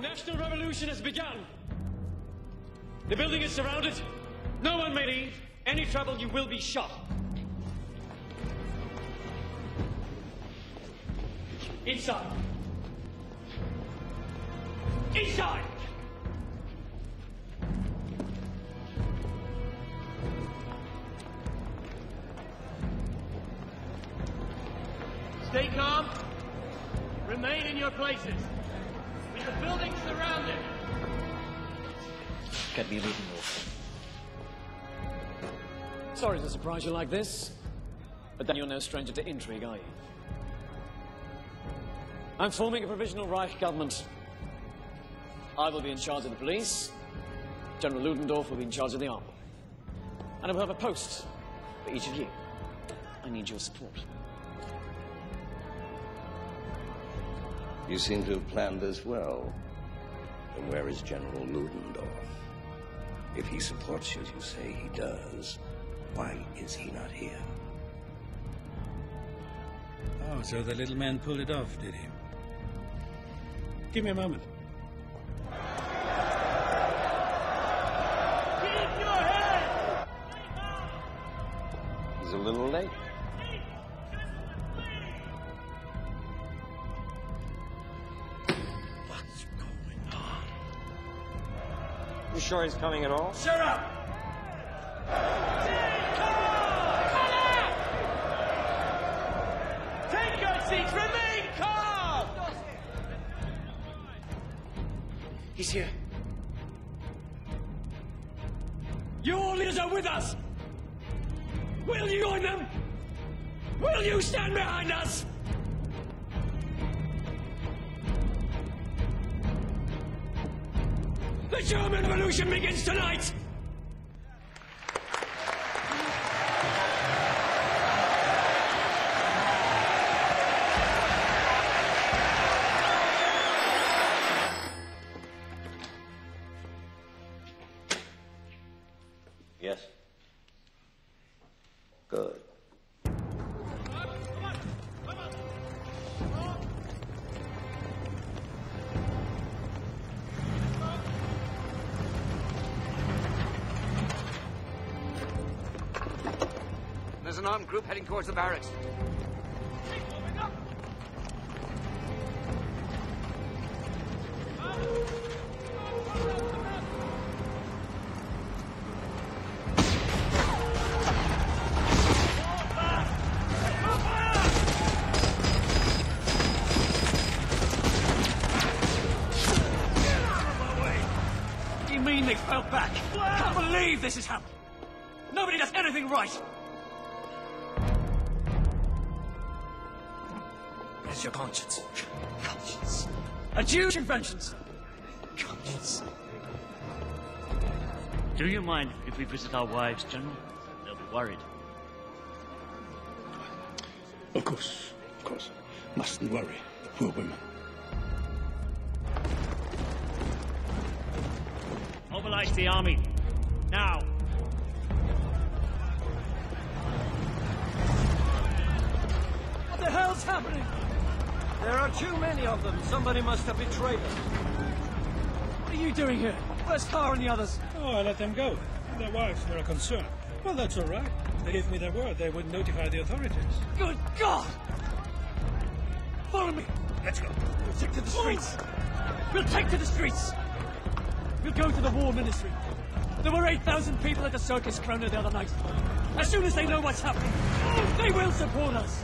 The National Revolution has begun. The building is surrounded. No one may leave. Any trouble, you will be shot. Inside. Inside! Stay calm. Remain in your places. Get me a meeting off. Sorry to surprise you like this, but then you're no stranger to intrigue, are you? I'm forming a provisional Reich government. I will be in charge of the police. General Ludendorff will be in charge of the army. And I will have a post for each of you. I need your support. You seem to have planned this well. And where is General Ludendorff? If he supports you as you say he does, why is he not here? Oh, so the little man pulled it off, did he? Give me a moment. You sure he's coming at all? Shut up! Take your seats! Remain calm! He's here. Your leaders are with us! Will you join them? Will you stand behind us? The German Revolution begins tonight! Yes. Good. An armed group heading towards the barracks. You mean they fell back? I can't believe this has happened! Nobody does anything right! Where's your conscience? Conscience. A Jewish invention. Conscience. Do you mind if we visit our wives, General? They'll be worried. Of course, of course. Mustn't worry. The poor women. Mobilize the army. Now. Too many of them. Somebody must have betrayed us. What are you doing here? Where's Kahr and the others? Oh, I let them go. Their wives were a concern. Well, that's all right. They gave me their word they would notify the authorities. Good God! Follow me! Let's go. We'll take to the streets! We'll take to the streets! We'll go to the war ministry. There were 8,000 people at the Circus Krone the other night. As soon as they know what's happening, they will support us.